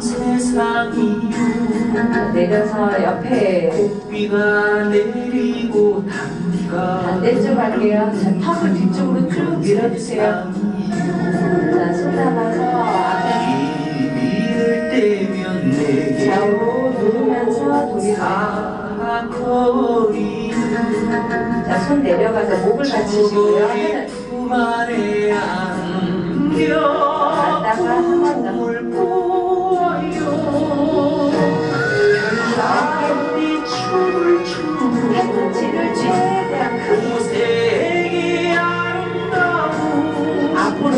세상이 내려서 옆에 비가 내리고 단비가 반대쪽 할게요. 자, 턱을 뒤쪽으로 쭉 밀어주세요. 자, 손 잡아서 앞에 믿을 때면 내게 좌우로 누르면서 돌리세요. 자, 손 내려가서 목을 받치시고요. 하나, 둘,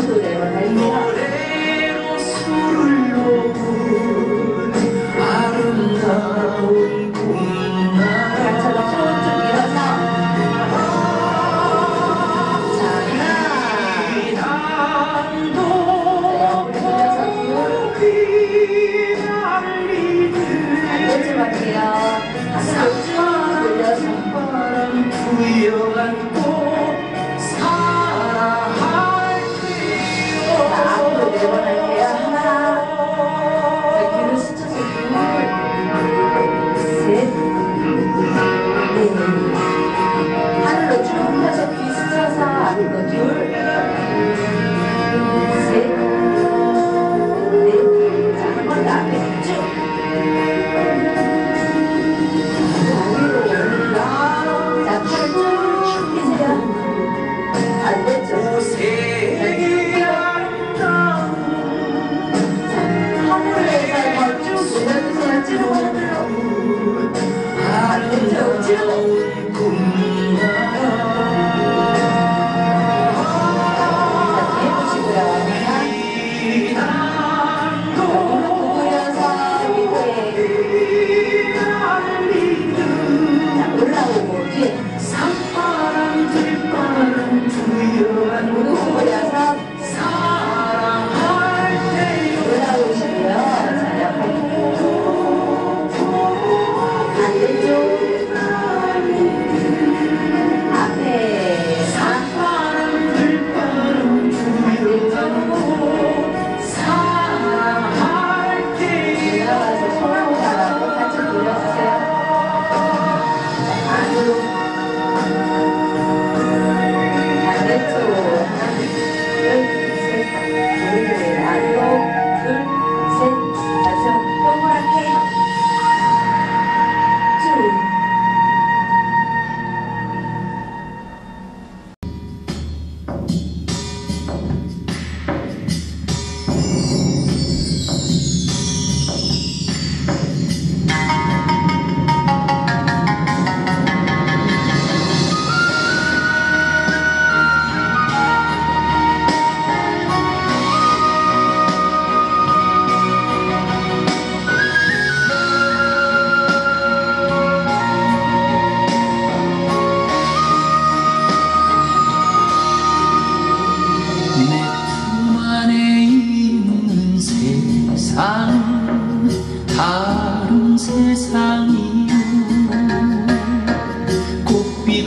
include.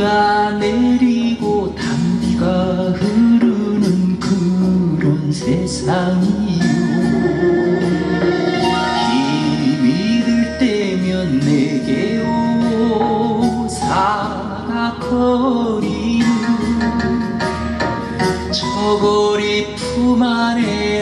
비가 내리고 단비가 흐르는 그런 세상이요. 힘이 들 때면 내게 오 사각거리는 저고리 품 안에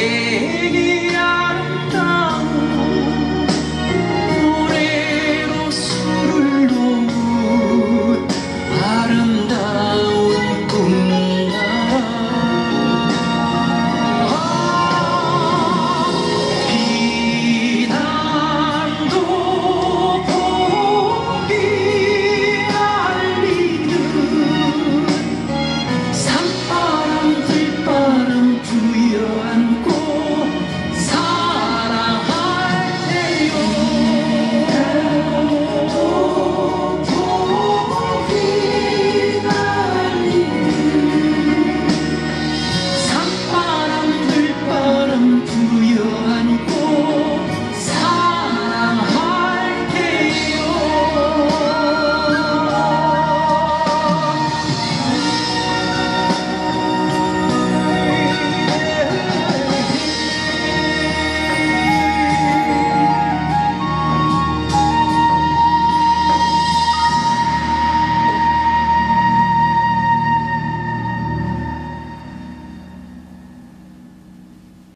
내게